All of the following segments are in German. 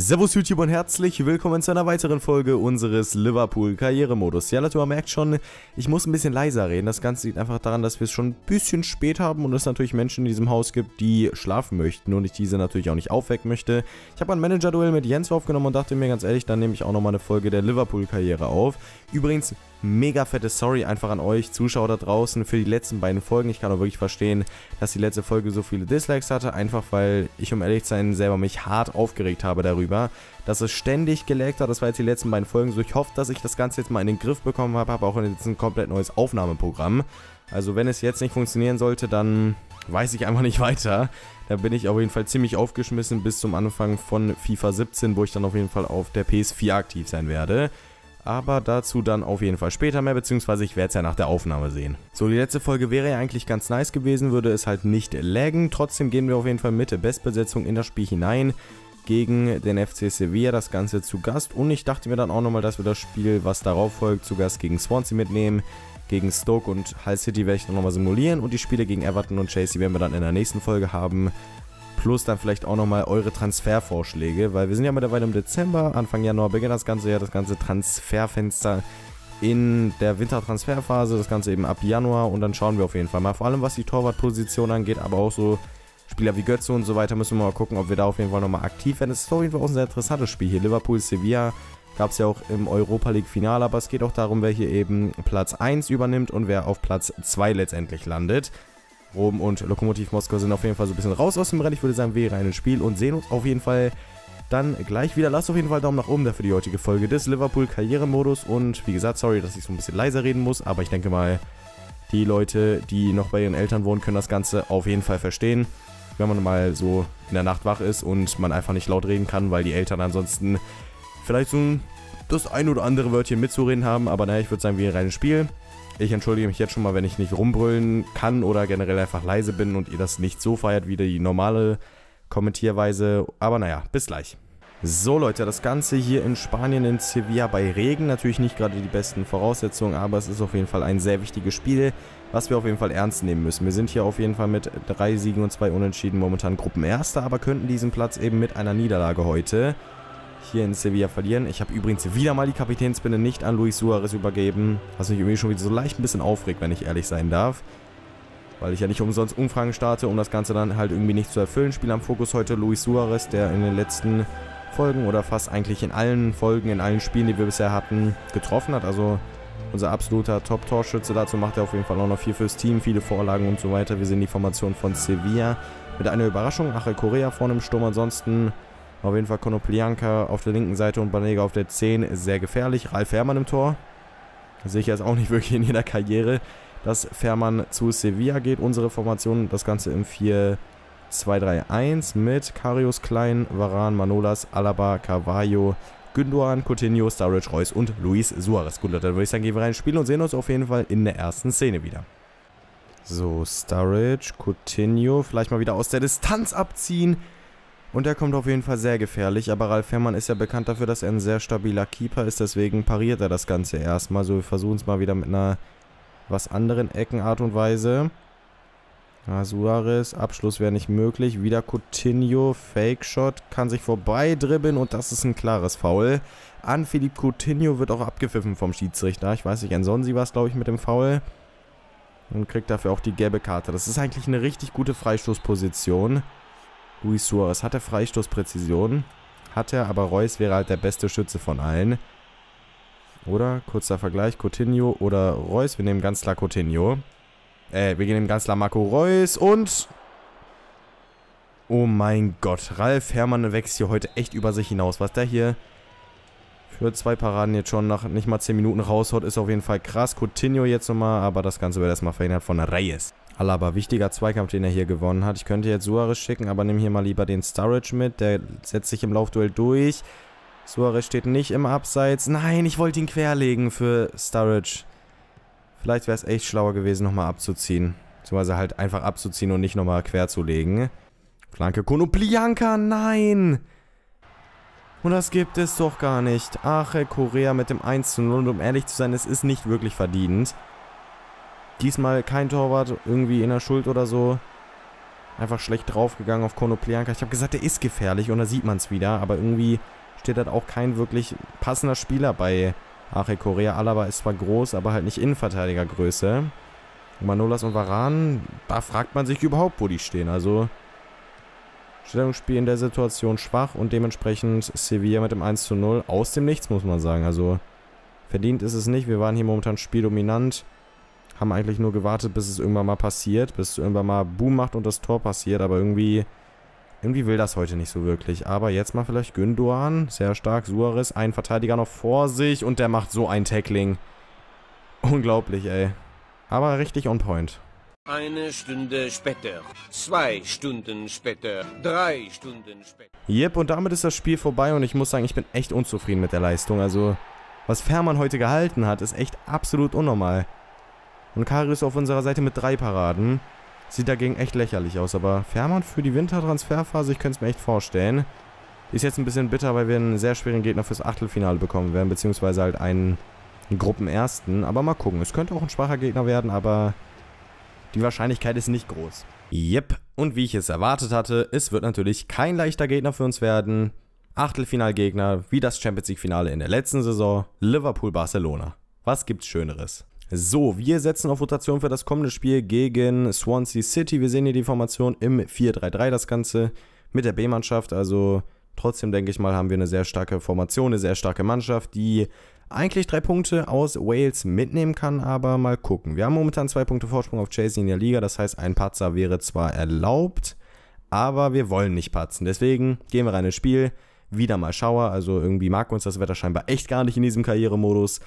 Servus YouTube und herzlich willkommen zu einer weiteren Folge unseres Liverpool Karrieremodus. Ja Leute, man merkt schon, ich muss ein bisschen leiser reden. Das Ganze liegt einfach daran, dass wir es schon ein bisschen spät haben und es natürlich Menschen in diesem Haus gibt, die schlafen möchten und ich diese natürlich auch nicht aufwecken möchte. Ich habe ein Manager-Duell mit Jens aufgenommen und dachte mir ganz ehrlich, dann nehme ich auch nochmal eine Folge der Liverpool Karriere auf. Übrigens, mega fette Sorry einfach an euch Zuschauer da draußen für die letzten beiden Folgen. Ich kann auch wirklich verstehen, dass die letzte Folge so viele Dislikes hatte, einfach weil ich, um ehrlich zu sein, selber mich hart aufgeregt habe darüber, dass es ständig gelaggt hat. Das war jetzt die letzten beiden Folgen so. Ich hoffe, dass ich das Ganze jetzt mal in den Griff bekommen habe, habe auch jetzt ein komplett neues Aufnahmeprogramm. Also wenn es jetzt nicht funktionieren sollte, dann weiß ich einfach nicht weiter. Da bin ich auf jeden Fall ziemlich aufgeschmissen bis zum Anfang von FIFA 17, wo ich dann auf jeden Fall auf der PS4 aktiv sein werde. Aber dazu dann auf jeden Fall später mehr, beziehungsweise ich werde es ja nach der Aufnahme sehen. So, die letzte Folge wäre ja eigentlich ganz nice gewesen, würde es halt nicht laggen. Trotzdem gehen wir auf jeden Fall mit der Bestbesetzung in das Spiel hinein gegen den FC Sevilla, das Ganze zu Gast. Und ich dachte mir dann auch nochmal, dass wir das Spiel, was darauf folgt, zu Gast gegen Swansea mitnehmen. Gegen Stoke und Hull City werde ich dann nochmal simulieren. Und die Spiele gegen Everton und Chelsea werden wir dann in der nächsten Folge haben plus dann vielleicht auch nochmal eure Transfervorschläge, weil wir sind ja mittlerweile im Dezember, Anfang Januar beginnt das Ganze ja, das ganze Transferfenster in der Wintertransferphase, das Ganze eben ab Januar und dann schauen wir auf jeden Fall mal, vor allem was die Torwartposition angeht, aber auch so Spieler wie Götze und so weiter, müssen wir mal gucken, ob wir da auf jeden Fall nochmal aktiv werden. Es ist auf jeden Fall auch ein sehr interessantes Spiel hier. Liverpool, Sevilla gab es ja auch im Europa League Finale, aber es geht auch darum, wer hier eben Platz 1 übernimmt und wer auf Platz 2 letztendlich landet. Rom und Lokomotiv Moskau sind auf jeden Fall so ein bisschen raus aus dem Rennen. Ich würde sagen, wir rein ins Spiel und sehen uns auf jeden Fall dann gleich wieder. Lasst auf jeden Fall Daumen nach oben da für die heutige Folge des Liverpool Karrieremodus. Und wie gesagt, sorry, dass ich so ein bisschen leiser reden muss, aber ich denke mal, die Leute, die noch bei ihren Eltern wohnen, können das Ganze auf jeden Fall verstehen. Wenn man mal so in der Nacht wach ist und man einfach nicht laut reden kann, weil die Eltern ansonsten vielleicht so das ein oder andere Wörtchen mitzureden haben. Aber naja, ich würde sagen, wir rein ins Spiel. Ich entschuldige mich jetzt schon mal, wenn ich nicht rumbrüllen kann oder generell einfach leise bin und ihr das nicht so feiert wie die normale Kommentierweise. Aber naja, bis gleich. So Leute, das Ganze hier in Spanien, in Sevilla bei Regen. Natürlich nicht gerade die besten Voraussetzungen, aber es ist auf jeden Fall ein sehr wichtiges Spiel, was wir auf jeden Fall ernst nehmen müssen. Wir sind hier auf jeden Fall mit drei Siegen und zwei Unentschieden momentan Gruppenerster, aber könnten diesen Platz eben mit einer Niederlage heute hier in Sevilla verlieren. Ich habe übrigens wieder mal die Kapitänsbinde nicht an Luis Suarez übergeben, was mich irgendwie schon wieder so leicht ein bisschen aufregt, wenn ich ehrlich sein darf. Weil ich ja nicht umsonst Umfragen starte, um das Ganze dann halt irgendwie nicht zu erfüllen. Spiel am Fokus heute Luis Suarez, der in den letzten Folgen oder fast eigentlich in allen Folgen, in allen Spielen, die wir bisher hatten, getroffen hat. Also unser absoluter Top-Torschütze. Dazu macht er auf jeden Fall auch noch viel fürs Team, viele Vorlagen und so weiter. Wir sehen die Formation von Sevilla mit einer Überraschung. Achel Korea vorne im Sturm. Ansonsten auf jeden Fall Konoplianka auf der linken Seite und Banega auf der 10 sehr gefährlich. Ralf Herrmann im Tor. Das sehe ich jetzt auch nicht wirklich in jeder Karriere, dass Fährmann zu Sevilla geht. Unsere Formation, das Ganze im 4-2-3-1 mit Karius Klein, Varan, Manolas, Alaba, Carvalho, Gündogan, Coutinho, Sturridge, Reus und Luis Suarez. Gut, dann würde ich sagen, gehen wir rein ins Spiel und sehen uns auf jeden Fall in der ersten Szene wieder. So, Sturridge, Coutinho, vielleicht mal wieder aus der Distanz abziehen. Und er kommt auf jeden Fall sehr gefährlich, aber Ralf Herrmann ist ja bekannt dafür, dass er ein sehr stabiler Keeper ist, deswegen pariert er das Ganze erstmal. So, wir versuchen es mal wieder mit einer was anderen Eckenart und Weise. Ja, Suarez, Abschluss wäre nicht möglich. Wieder Coutinho, Fake Shot, kann sich vorbei dribbeln und das ist ein klares Foul. An Philipp Coutinho wird auch abgepfiffen vom Schiedsrichter. Ich weiß nicht, Ansonsi war es, glaube ich, mit dem Foul. Und kriegt dafür auch die gelbe Karte. Das ist eigentlich eine richtig gute Freistoßposition. Luis Suarez hatte Freistoßpräzision. Hat er, aber Reus wäre halt der beste Schütze von allen. Oder? Kurzer Vergleich. Coutinho oder Reus. Wir nehmen ganz klar Coutinho. Äh, wir nehmen ganz klar Marco Reus und... Oh mein Gott. Ralf Herrmann wächst hier heute echt über sich hinaus. Was der hier für zwei Paraden jetzt schon nach nicht mal 10 Minuten raushaut, ist auf jeden Fall krass. Coutinho jetzt nochmal, aber das Ganze wird erstmal verhindert von Reyes. Alaba, wichtiger Zweikampf, den er hier gewonnen hat. Ich könnte jetzt Suarez schicken, aber nehme hier mal lieber den Sturridge mit. Der setzt sich im Laufduell durch. Suarez steht nicht im Abseits. Nein, ich wollte ihn querlegen für Sturridge. Vielleicht wäre es echt schlauer gewesen, nochmal abzuziehen. Beziehungsweise halt einfach abzuziehen und nicht nochmal quer zu legen. Flanke Konoplianka, nein! Und das gibt es doch gar nicht. Ach, Korea mit dem 1 zu 0. Und um ehrlich zu sein, es ist nicht wirklich verdient. Diesmal kein Torwart irgendwie in der Schuld oder so. einfach schlecht draufgegangen auf Konoplianka. Ich habe gesagt, der ist gefährlich und da sieht man es wieder. Aber irgendwie steht halt auch kein wirklich passender Spieler bei Ache Korea. Alaba ist zwar groß, aber halt nicht Innenverteidigergröße. Manolas und Varan, da fragt man sich überhaupt, wo die stehen. Also Stellungsspiel in der Situation schwach und dementsprechend Sevilla mit dem 1 zu 0 aus dem Nichts, muss man sagen. Also verdient ist es nicht. Wir waren hier momentan spieldominant. Haben eigentlich nur gewartet, bis es irgendwann mal passiert, bis es irgendwann mal Boom macht und das Tor passiert, aber irgendwie irgendwie will das heute nicht so wirklich. Aber jetzt mal vielleicht Gündoan. Sehr stark. Suarez. Ein Verteidiger noch vor sich. Und der macht so ein Tackling. Unglaublich, ey. Aber richtig on point. Eine Stunde später, zwei Stunden später, drei Stunden später. Yep, und damit ist das Spiel vorbei und ich muss sagen, ich bin echt unzufrieden mit der Leistung. Also, was Fährmann heute gehalten hat, ist echt absolut unnormal. Und Karius auf unserer Seite mit drei Paraden. Sieht dagegen echt lächerlich aus, aber Fährmann für die Wintertransferphase, ich könnte es mir echt vorstellen. Ist jetzt ein bisschen bitter, weil wir einen sehr schweren Gegner fürs Achtelfinale bekommen werden, beziehungsweise halt einen, Gruppenersten. Aber mal gucken, es könnte auch ein schwacher Gegner werden, aber die Wahrscheinlichkeit ist nicht groß. Yep, und wie ich es erwartet hatte, es wird natürlich kein leichter Gegner für uns werden. Achtelfinalgegner, wie das Champions League-Finale in der letzten Saison, Liverpool-Barcelona. Was gibt's Schöneres? So, wir setzen auf Rotation für das kommende Spiel gegen Swansea City. Wir sehen hier die Formation im 4-3-3, das Ganze mit der B-Mannschaft. Also trotzdem denke ich mal, haben wir eine sehr starke Formation, eine sehr starke Mannschaft, die eigentlich drei Punkte aus Wales mitnehmen kann, aber mal gucken. Wir haben momentan zwei Punkte Vorsprung auf Chelsea in der Liga, das heißt, ein Patzer wäre zwar erlaubt, aber wir wollen nicht patzen. Deswegen gehen wir rein ins Spiel. Wieder mal Schauer, also irgendwie mag uns das Wetter scheinbar echt gar nicht in diesem Karrieremodus.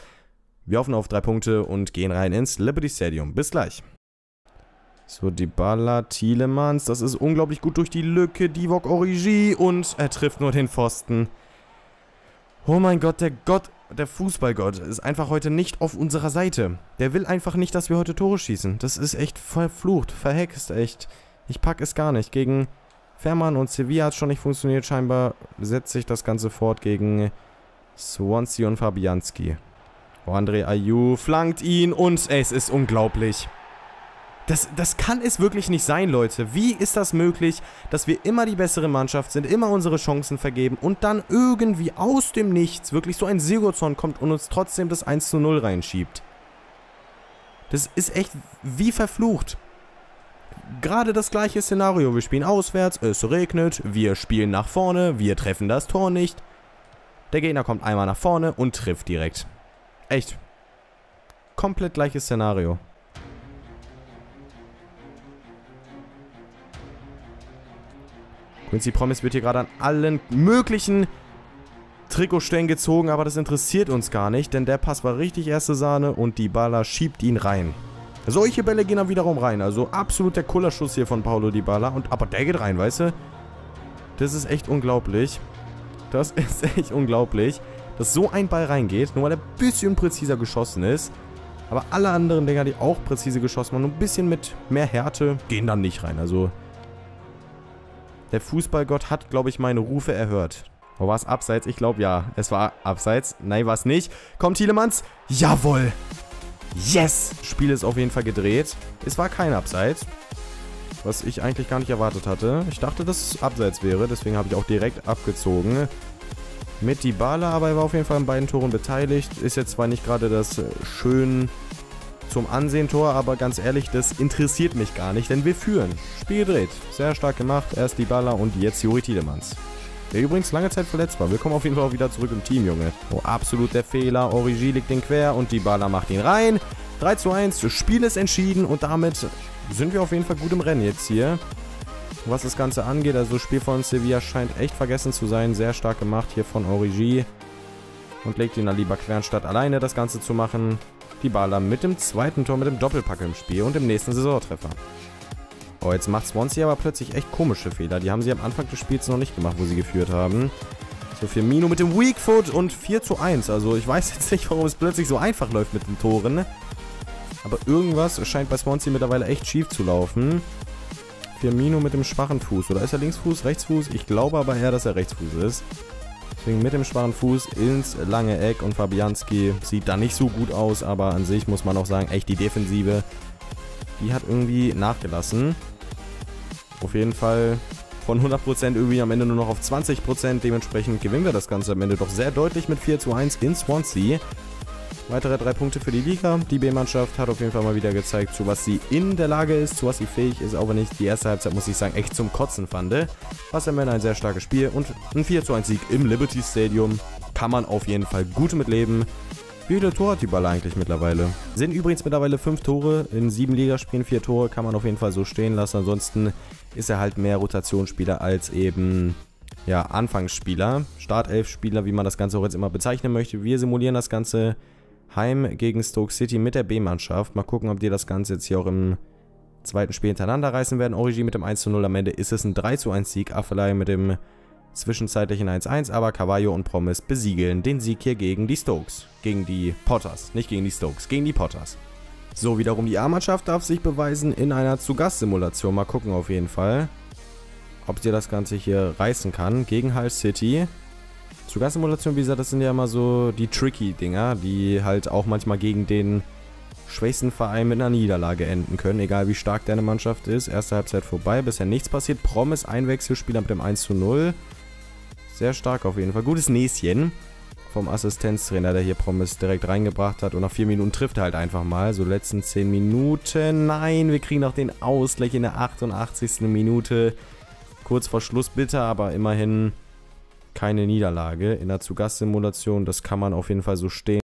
Wir hoffen auf drei Punkte und gehen rein ins Liberty Stadium. Bis gleich. So, die Baller, Thielemans, das ist unglaublich gut durch die Lücke, Divok Origi und er trifft nur den Pfosten. Oh mein Gott, der Gott der Fußballgott ist einfach heute nicht auf unserer Seite. Der will einfach nicht, dass wir heute Tore schießen. Das ist echt verflucht, verhext, echt. Ich pack es gar nicht. Gegen Fährmann und Sevilla hat schon nicht funktioniert. Scheinbar setzt sich das Ganze fort gegen Swansea und Fabianski. André Ayew flankt ihn und es ist unglaublich. Das, das kann es wirklich nicht sein, Leute. Wie ist das möglich, dass wir immer die bessere Mannschaft sind, immer unsere Chancen vergeben und dann irgendwie aus dem Nichts wirklich so ein Sigurdsson kommt und uns trotzdem das 1 zu 0 reinschiebt? Das ist echt wie verflucht. Gerade das gleiche Szenario. Wir spielen auswärts, es regnet, wir spielen nach vorne, wir treffen das Tor nicht. Der Gegner kommt einmal nach vorne und trifft direkt. Echt. Komplett gleiches Szenario. Quincy Promise wird hier gerade an allen möglichen Trikotstellen gezogen, aber das interessiert uns gar nicht, denn der Pass war richtig erste Sahne und die Baller schiebt ihn rein. Solche Bälle gehen dann wiederum rein, also absolut der Kullerschuss hier von Paulo Dybala und aber der geht rein, weißt du? Das ist echt unglaublich. Das ist echt unglaublich, dass so ein Ball reingeht, nur weil er ein bisschen präziser geschossen ist. Aber alle anderen Dinger, die auch präzise geschossen waren, ein bisschen mit mehr Härte, gehen dann nicht rein. Also der Fußballgott hat, glaube ich, meine Rufe erhört. Oh, war es abseits? Ich glaube, ja. Es war abseits. Nein, war es nicht. Kommt Thielemanns. Jawohl. Yes. Spiel ist auf jeden Fall gedreht. Es war kein Abseits. Was ich eigentlich gar nicht erwartet hatte. Ich dachte, dass es abseits wäre. Deswegen habe ich auch direkt abgezogen. Mit Dybala, aber er war auf jeden Fall an beiden Toren beteiligt. Ist jetzt zwar nicht gerade das äh, schön zum Ansehen-Tor, aber ganz ehrlich, das interessiert mich gar nicht, denn wir führen. Spiel gedreht. Sehr stark gemacht. Erst Baller und jetzt Juri Tiedemanns. Der übrigens lange Zeit verletzt war. Wir kommen auf jeden Fall auch wieder zurück im Team, Junge. Oh, absolut der Fehler. Origi liegt den quer und Baller macht ihn rein. 3 zu 1. Das Spiel ist entschieden und damit sind wir auf jeden Fall gut im Rennen jetzt hier. Was das Ganze angeht, also das Spiel von Sevilla scheint echt vergessen zu sein. Sehr stark gemacht hier von Origi. Und legt ihn dann lieber quer, anstatt alleine das Ganze zu machen. Die Baller mit dem zweiten Tor mit dem Doppelpack im Spiel und dem nächsten Saisontreffer. Oh, jetzt macht Swansea aber plötzlich echt komische Fehler. Die haben sie am Anfang des Spiels noch nicht gemacht, wo sie geführt haben. So, Firmino mit dem Weak Foot und 4 zu 1. Also ich weiß jetzt nicht, warum es plötzlich so einfach läuft mit den Toren. Aber irgendwas scheint bei Swansea mittlerweile echt schief zu laufen. Firmino mit dem schwachen Fuß. Oder ist er Linksfuß, Rechtsfuß? Ich glaube aber eher, dass er Rechtsfuß ist. Deswegen mit dem schwachen Fuß ins lange Eck und Fabianski sieht da nicht so gut aus, aber an sich muss man auch sagen, echt die Defensive, die hat irgendwie nachgelassen. auf jeden Fall von 100% irgendwie am Ende nur noch auf 20%. Dementsprechend gewinnen wir das Ganze am Ende doch sehr deutlich mit 4 zu 1 in Swansea. Weitere drei Punkte für die Liga. Die B-Mannschaft hat auf jeden Fall mal wieder gezeigt, zu was sie in der Lage ist, zu was sie fähig ist, wenn ich die erste Halbzeit, muss ich sagen, echt zum Kotzen fand. Was am Ende ein sehr starkes Spiel und ein 4 zu 1 Sieg im Liberty Stadium. Kann man auf jeden Fall gut mitleben. Wie viele Tore hat die Ball eigentlich mittlerweile? Sind übrigens mittlerweile fünf Tore. In sieben Ligaspielen vier Tore kann man auf jeden Fall so stehen lassen. Ansonsten ist er halt mehr Rotationsspieler als eben ja, Anfangsspieler. Startelf-Spieler, wie man das Ganze auch jetzt immer bezeichnen möchte. Wir simulieren das Ganze heim gegen Stoke City mit der B-Mannschaft. Mal gucken, ob die das Ganze jetzt hier auch im zweiten Spiel hintereinander reißen werden. Origi mit dem 1 zu 0. Am Ende ist es ein 3 zu 1 Sieg. Affelei mit dem zwischenzeitlichen 1-1, aber Cavallo und Promise besiegeln den Sieg hier gegen die Stokes. Gegen die Potters. Nicht gegen die Stokes, gegen die Potters. So, wiederum die A-Mannschaft darf sich beweisen in einer Zu-Gast-Simulation. Mal gucken auf jeden Fall, ob sie das Ganze hier reißen kann. Gegen Hull City. Zu-Gast-Simulation, wie gesagt, das sind ja immer so die tricky Dinger, die halt auch manchmal gegen den schwächsten Verein mit einer Niederlage enden können, egal wie stark deine Mannschaft ist. Erste Halbzeit vorbei, bisher nichts passiert. Promise Einwechselspieler mit dem 1 zu 0. Sehr stark auf jeden Fall. Gutes Näschen vom Assistenztrainer, der hier Promise direkt reingebracht hat. Und nach vier Minuten trifft er halt einfach mal. So letzten zehn Minuten. Nein, wir kriegen noch den Ausgleich in der 88. Minute. Kurz vor Schluss bitter, aber immerhin keine Niederlage in der Zugastsimulation. Das kann man auf jeden Fall so stehen.